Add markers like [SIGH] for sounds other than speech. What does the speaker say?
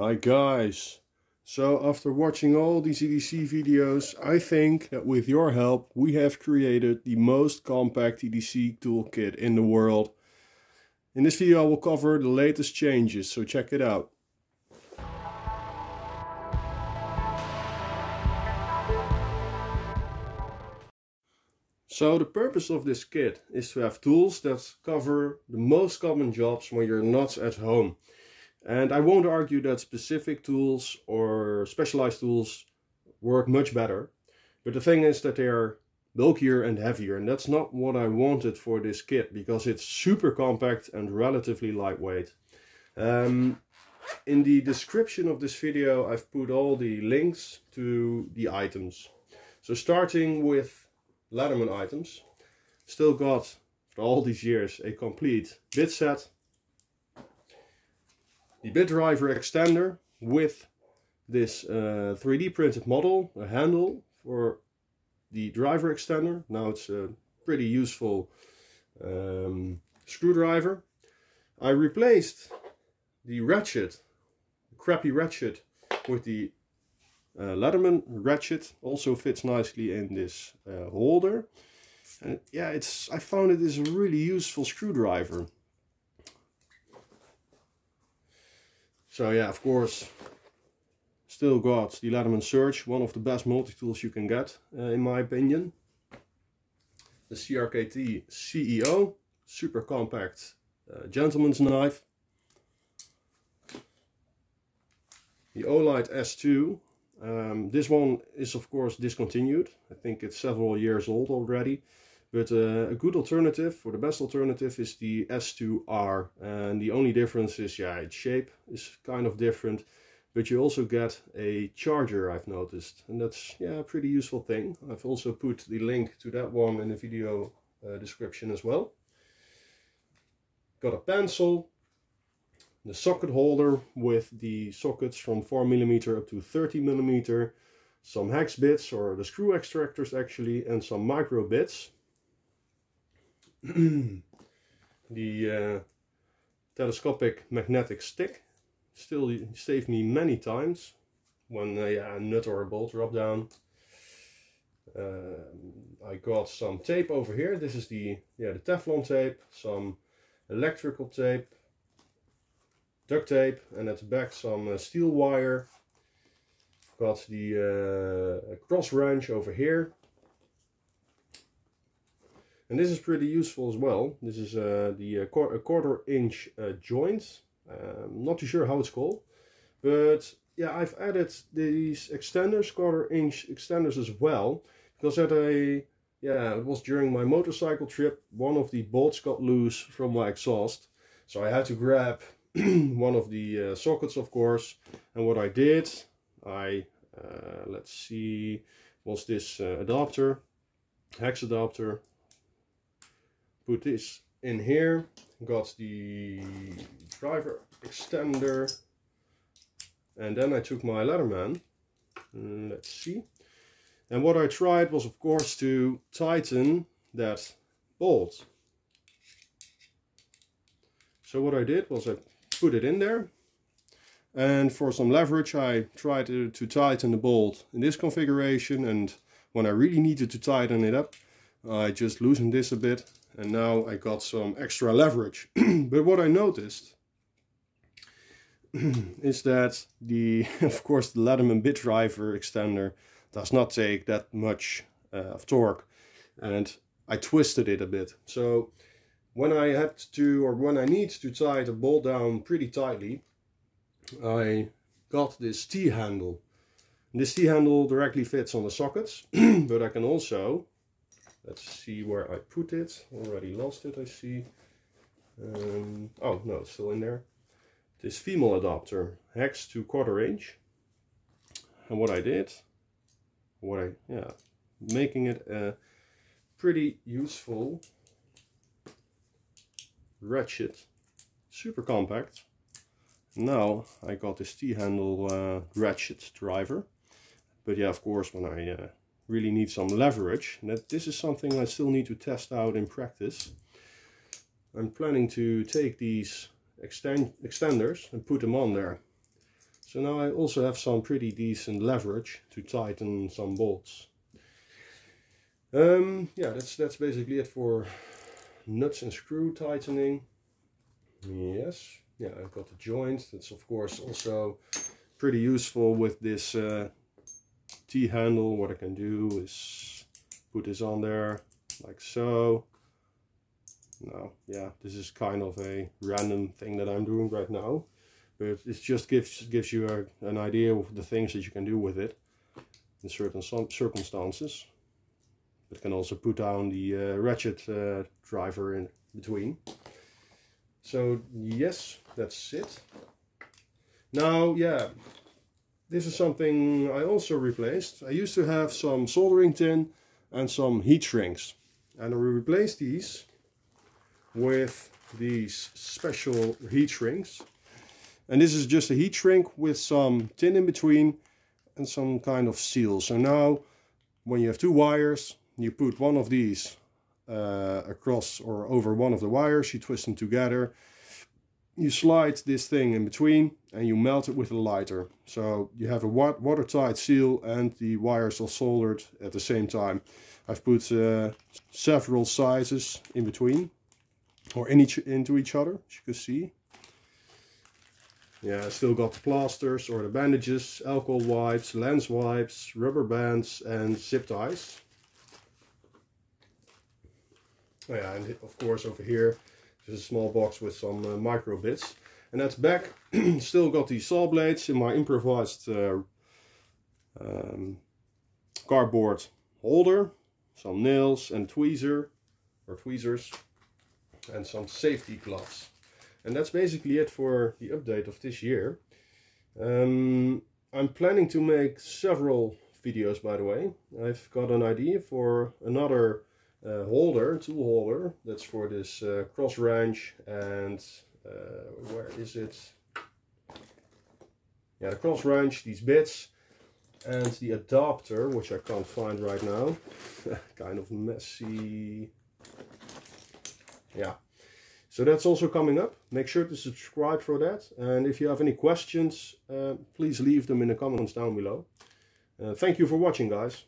Hi guys! So after watching all these EDC videos, I think that with your help we have created the most compact EDC toolkit in the world. In this video I will cover the latest changes, so check it out. So the purpose of this kit is to have tools that cover the most common jobs when you're not at home. And I won't argue that specific tools or specialized tools work much better. But the thing is that they are bulkier and heavier. And that's not what I wanted for this kit because it's super compact and relatively lightweight. Um, in the description of this video I've put all the links to the items. So starting with Leatherman items. Still got, for all these years, a complete bit set. The bit driver extender with this uh, 3D printed model, a handle for the driver extender. Now it's a pretty useful um, screwdriver. I replaced the ratchet, crappy ratchet, with the uh, Leatherman ratchet also fits nicely in this uh, holder. And yeah, it's I found it is a really useful screwdriver. So yeah, of course, still got the Leatherman Surge, one of the best multi-tools you can get, uh, in my opinion. The CRKT CEO, super compact uh, gentleman's knife. The Olight S2, um, this one is of course discontinued. I think it's several years old already. But uh, a good alternative, or the best alternative, is the S2R. And the only difference is, yeah, its shape is kind of different. But you also get a charger, I've noticed. And that's, yeah, a pretty useful thing. I've also put the link to that one in the video uh, description as well. Got a pencil, the socket holder with the sockets from 4mm up to 30mm, some hex bits or the screw extractors actually, and some micro bits. [CLEARS THROAT] the uh, telescopic magnetic stick still saved me many times when a, a nut or a bolt dropped down. Uh, I got some tape over here. This is the yeah the Teflon tape, some electrical tape, duct tape and at the back some uh, steel wire. Got the cross wrench over here. And this is pretty useful as well. This is uh, the uh, qu a quarter inch uh, joint. Um, not too sure how it's called. But yeah, I've added these extenders, quarter inch extenders as well. Because at a, yeah, it was during my motorcycle trip, one of the bolts got loose from my exhaust. So I had to grab [CLEARS THROAT] one of the uh, sockets of course and what I did I uh, let's see was this uh, adapter hex adapter put this in here. Got the driver extender. And then I took my Leatherman let's see. And what I tried was of course to tighten that bolt. So what I did was I put it in there. And for some leverage I tried to, to tighten the bolt in this configuration. And when I really needed to tighten it up I just loosened this a bit and now I got some extra leverage. [CLEARS THROAT] but what I noticed [CLEARS THROAT] is that the, [LAUGHS] of course, the Leatherman bit driver extender does not take that much uh, of torque. And I twisted it a bit. So when I had to, or when I need to tie the bolt down pretty tightly, I got this T-handle. This T-handle directly fits on the sockets, [CLEARS THROAT] but I can also, let's see where I put it, already lost it I see. Um, oh no, it's still in there. This female adapter, hex to quarter inch. And what I did, what I, yeah, making it a pretty useful ratchet, super compact. Now I got this T-handle uh, ratchet driver. But yeah, of course, when I uh, really need some leverage, that this is something I still need to test out in practice. I'm planning to take these extend extenders and put them on there. So now I also have some pretty decent leverage to tighten some bolts. Um, yeah, that's that's basically it for nuts and screw tightening. Yes, yeah, I've got the joint. That's of course also pretty useful with this uh, T-handle. What I can do is put this on there like so. Now, yeah, this is kind of a random thing that I'm doing right now, but it just gives gives you a, an idea of the things that you can do with it in certain circumstances. It can also put down the uh, ratchet uh, driver in between. So yes, that's it. Now, yeah, this is something I also replaced. I used to have some soldering tin and some heat shrinks. And I replaced these with these special heat shrinks. And this is just a heat shrink with some tin in between and some kind of seal. So now when you have two wires, you put one of these uh, across or over one of the wires, you twist them together, you slide this thing in between and you melt it with a lighter. So you have a watertight seal and the wires are soldered at the same time. I've put uh, several sizes in between or in each, into each other, as you can see. Yeah, I still got the plasters or the bandages, alcohol wipes, lens wipes, rubber bands and zip ties. Oh yeah, and of course over here there's a small box with some uh, micro bits. And that's back. [CLEARS THROAT] Still got the saw blades in my improvised uh, um, cardboard holder. Some nails and tweezer or tweezers and some safety gloves. And that's basically it for the update of this year. Um, I'm planning to make several videos by the way. I've got an idea for another uh, holder, tool holder. That's for this uh, cross wrench and uh, where is it? Yeah, the cross wrench, these bits, and the adapter, which I can't find right now. [LAUGHS] kind of messy. Yeah. So that's also coming up. Make sure to subscribe for that. And if you have any questions, uh, please leave them in the comments down below. Uh, thank you for watching, guys.